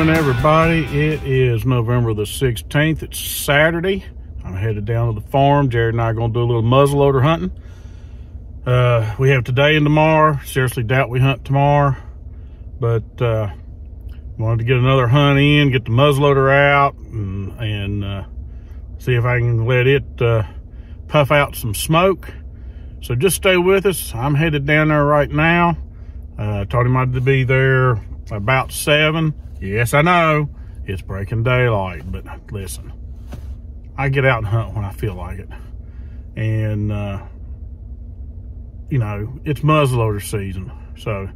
Morning, everybody. It is November the 16th. It's Saturday. I'm headed down to the farm. Jared and I are going to do a little muzzleloader hunting. Uh, we have today and tomorrow. Seriously doubt we hunt tomorrow. But uh, wanted to get another hunt in, get the muzzleloader out, and, and uh, see if I can let it uh, puff out some smoke. So just stay with us. I'm headed down there right now. Uh, told him I'd be there about seven. Yes, I know it's breaking daylight, but listen, I get out and hunt when I feel like it. And, uh, you know, it's muzzleloader season. So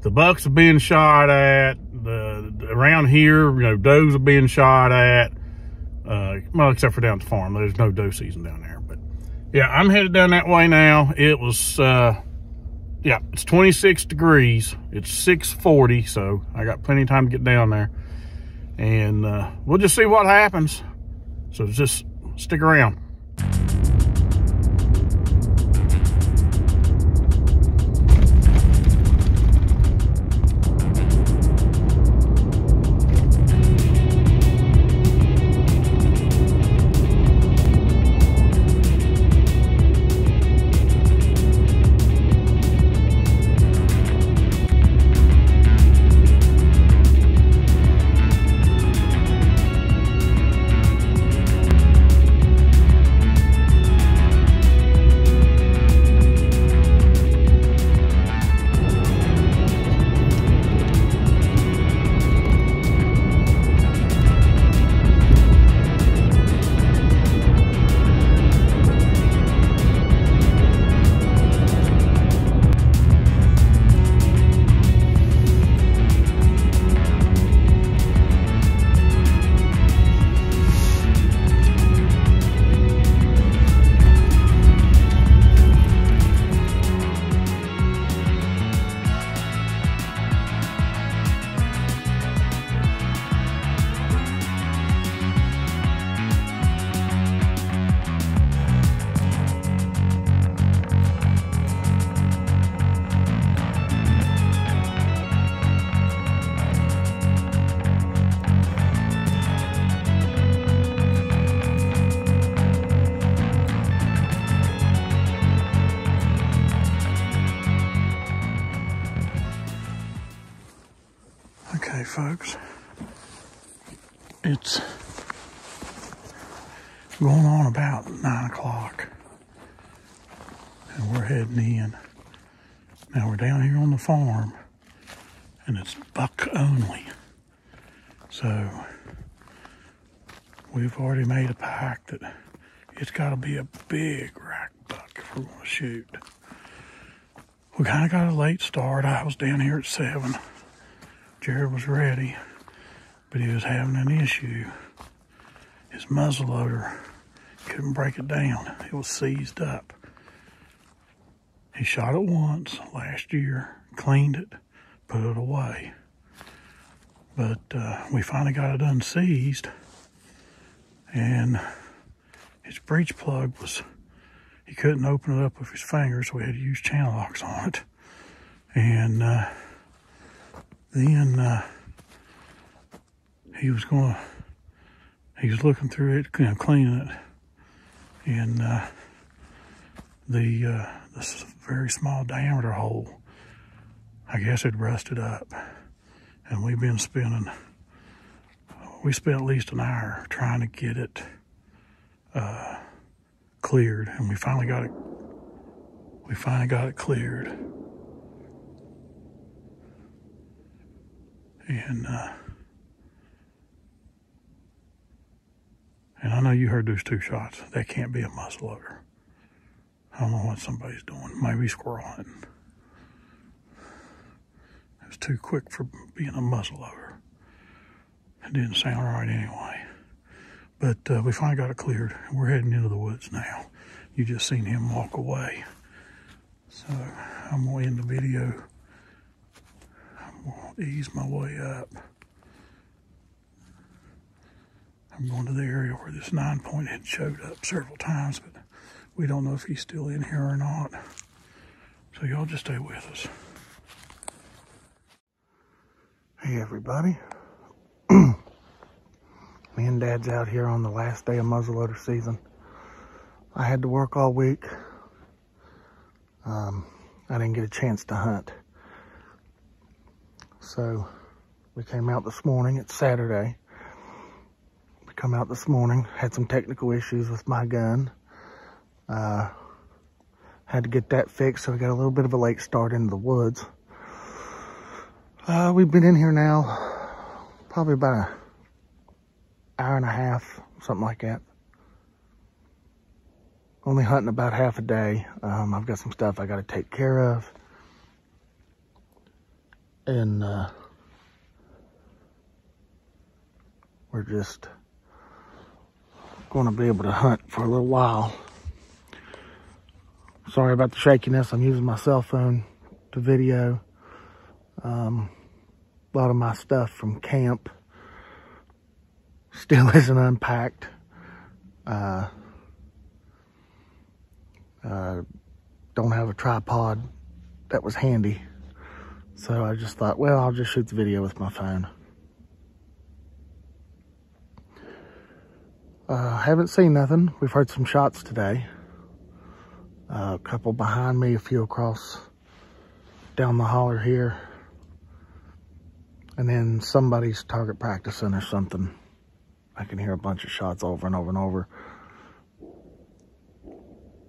the bucks are being shot at, the, around here, you know, does are being shot at. Uh, well, except for down at the farm, there's no doe season down there. But yeah, I'm headed down that way now. It was, uh, yeah, it's 26 degrees. It's 640, so I got plenty of time to get down there. And uh, we'll just see what happens. So just stick around. Folks. It's going on about nine o'clock. And we're heading in. Now we're down here on the farm and it's buck only. So we've already made a pact that it's got to be a big rack buck if we're going to shoot. We kind of got a late start. I was down here at seven. Jared was ready, but he was having an issue. His muzzleloader couldn't break it down. It was seized up. He shot it once last year, cleaned it, put it away. But uh, we finally got it unseized, and his breech plug was, he couldn't open it up with his fingers, so we had to use channel locks on it. And uh, then uh, he was going he was looking through it, you know, cleaning it, and uh, the uh, this very small diameter hole, I guess it rusted up, and we've been spending, we spent at least an hour trying to get it uh, cleared, and we finally got it, we finally got it cleared. And uh, and I know you heard those two shots. That can't be a muzzleloader. I don't know what somebody's doing. Maybe squirrel hunting. It was too quick for being a muzzleloader. It didn't sound right anyway. But uh, we finally got it cleared. We're heading into the woods now. You just seen him walk away. So I'm going to end the video ease my way up. I'm going to the area where this nine point had showed up several times, but we don't know if he's still in here or not. So y'all just stay with us. Hey everybody, Me and Dad's out here on the last day of muzzleloader season. I had to work all week. Um, I didn't get a chance to hunt. So we came out this morning. It's Saturday. We come out this morning. Had some technical issues with my gun. Uh, had to get that fixed, so we got a little bit of a late start into the woods. Uh, we've been in here now probably about an hour and a half, something like that. Only hunting about half a day. Um, I've got some stuff I got to take care of. And uh, we're just going to be able to hunt for a little while. Sorry about the shakiness. I'm using my cell phone to video. Um, a lot of my stuff from camp still isn't unpacked. Uh, uh, don't have a tripod that was handy. So I just thought, well, I'll just shoot the video with my phone. Uh, haven't seen nothing. We've heard some shots today. Uh, a couple behind me, a few across down the holler here. And then somebody's target practicing or something. I can hear a bunch of shots over and over and over.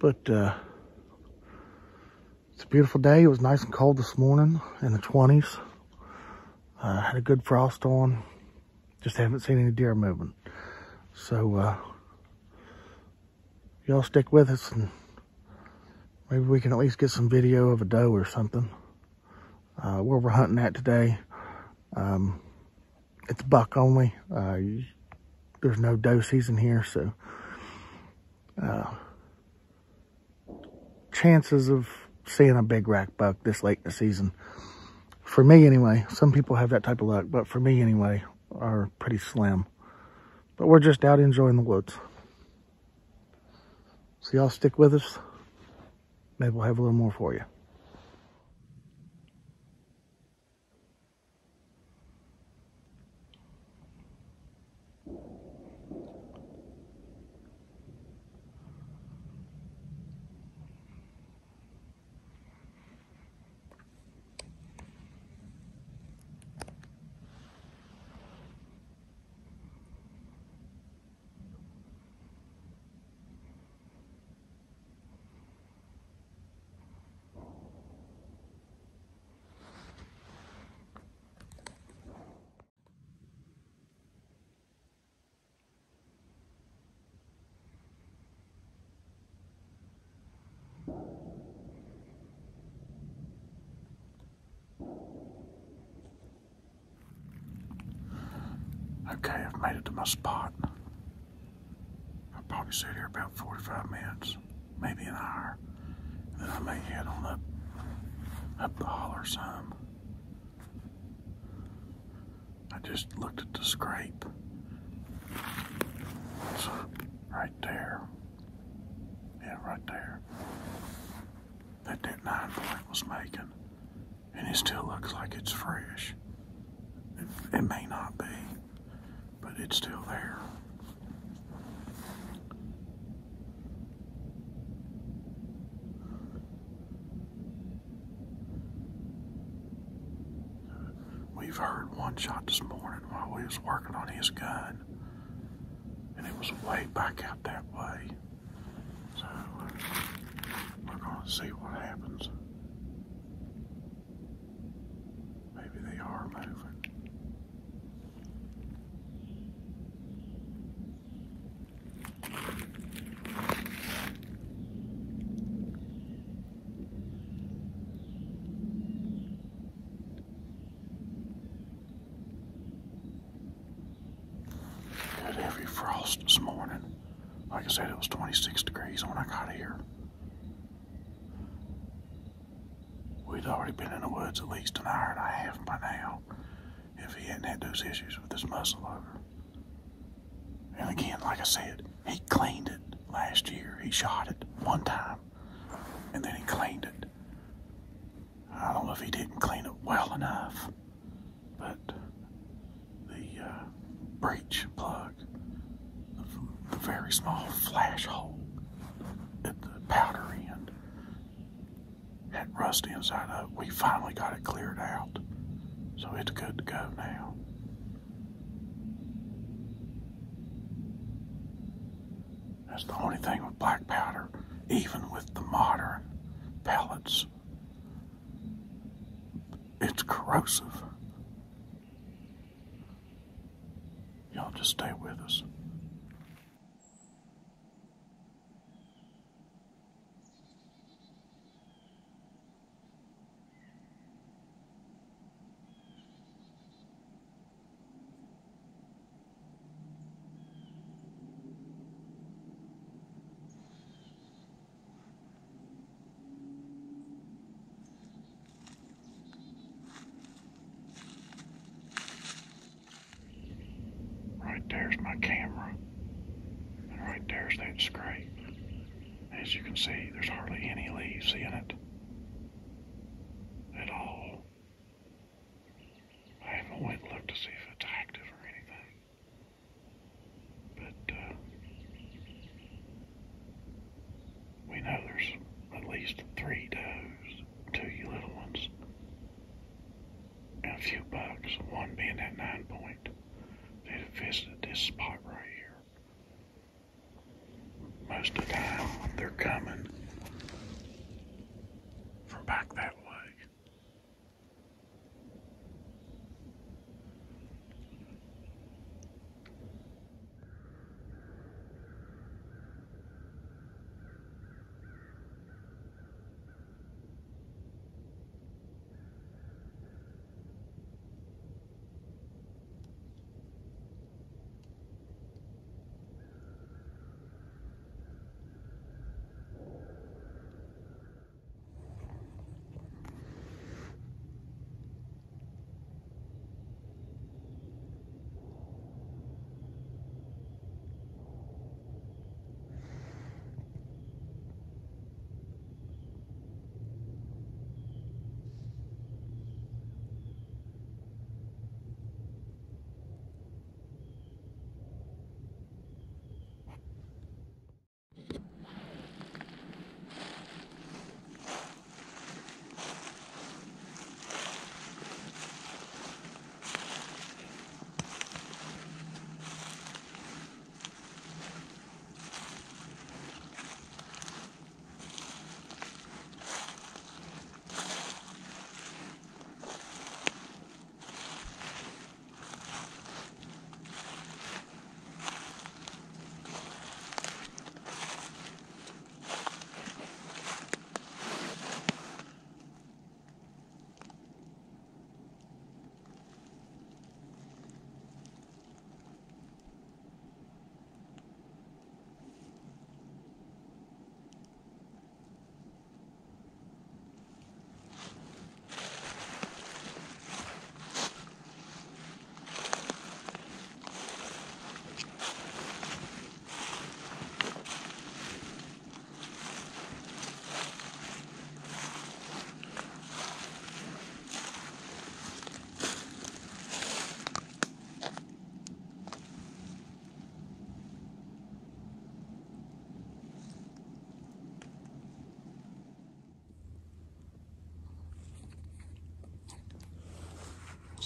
But uh, it's a beautiful day. It was nice and cold this morning in the 20s. Uh, had a good frost on. Just haven't seen any deer moving. So, uh, y'all stick with us and maybe we can at least get some video of a doe or something. Uh, where we're hunting at today. Um, it's buck only. Uh, there's no doe season here, so uh, chances of seeing a big rack buck this late in the season, for me anyway, some people have that type of luck, but for me anyway, are pretty slim. But we're just out enjoying the woods. So y'all stick with us. Maybe we'll have a little more for you. Okay, I've made it to my spot. I'll probably sit here about 45 minutes, maybe an hour. And then I may head on up, up the holler some. I just looked at the scrape. It's right there. Yeah, right there. That that nine point was making. And it still looks like it's fresh. It, it may not be but it's still there. We've heard one shot this morning while we was working on his gun, and it was way back out that way. So we're to see what happens. Maybe they are moving. frost this morning. Like I said, it was 26 degrees when I got here. We'd already been in the woods at least an hour and a half by now if he hadn't had those issues with his muzzleloader. And again, like I said, he cleaned it last year. He shot it one time and then he cleaned it. I don't know if he didn't clean it well enough, but the uh, breech plug very small flash hole at the powder end. Had rust inside of it. We finally got it cleared out. So it's good to go now. That's the only thing with black powder, even with the modern pellets. It's corrosive. Y'all just stay with us. Right there's my camera. And right there's that scrape. As you can see, there's hardly any leaves in it. At all. I haven't went and looked to see if it's active or anything. But, uh, we know there's at least three does, two little ones, and a few bucks, one being that nine point that have visited this spot right here. Most of the time,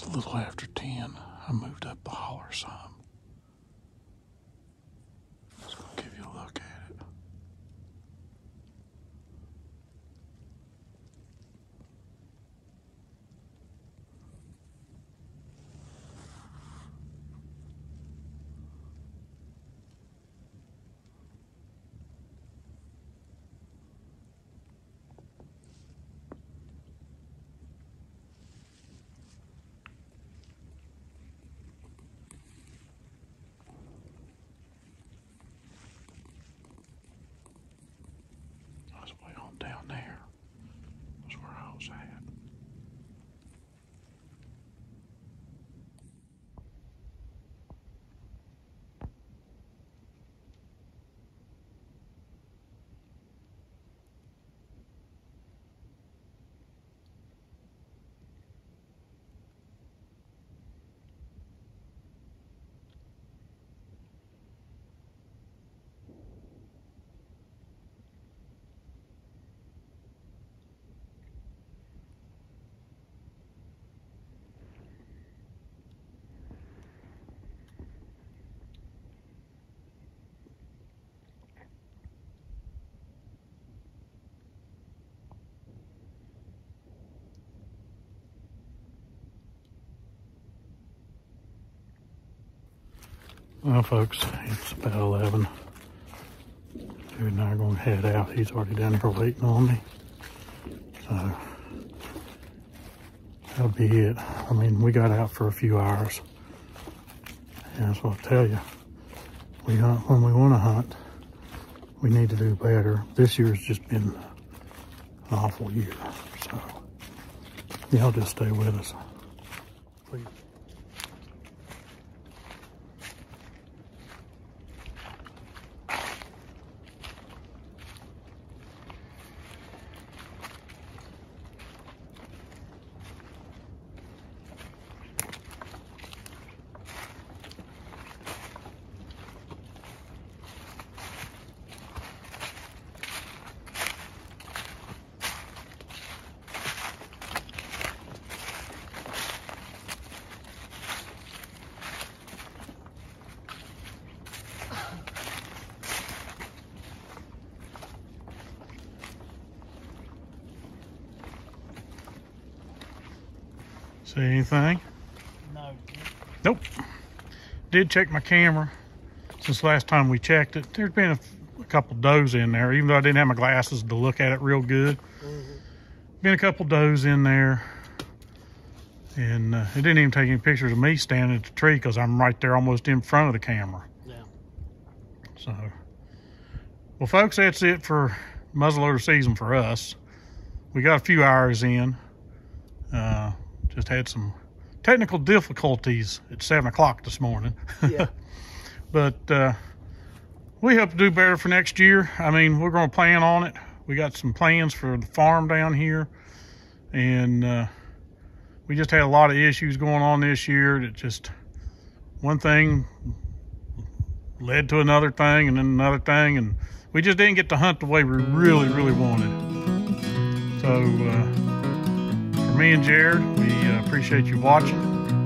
A little after 10. I moved up the holler some. Just gonna give you a look at it. I was way on down there. Well, folks, it's about 11. Dude and I are going to head out. He's already down here waiting on me. So, that'll be it. I mean, we got out for a few hours. And that's what I tell you. We hunt when we want to hunt. We need to do better. This year's just been an awful year. So, y'all just stay with us. See anything? No. Nope. Did check my camera since last time we checked it. There's been a, a couple does in there, even though I didn't have my glasses to look at it real good. Mm-hmm. Been a couple does in there. And uh, it didn't even take any pictures of me standing at the tree because I'm right there almost in front of the camera. Yeah. So, well, folks, that's it for muzzleloader season for us. We got a few hours in. Uh, just had some technical difficulties at seven o'clock this morning. Yeah. but uh, we hope to do better for next year. I mean, we're going to plan on it. We got some plans for the farm down here, and uh, we just had a lot of issues going on this year. That just one thing led to another thing, and then another thing, and we just didn't get to hunt the way we really, really wanted. So. Uh, me and Jared, we uh, appreciate you watching.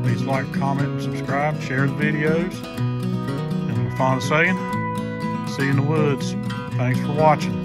Please like, comment, subscribe, share the videos. And we're fond of saying, see you in the woods. Thanks for watching.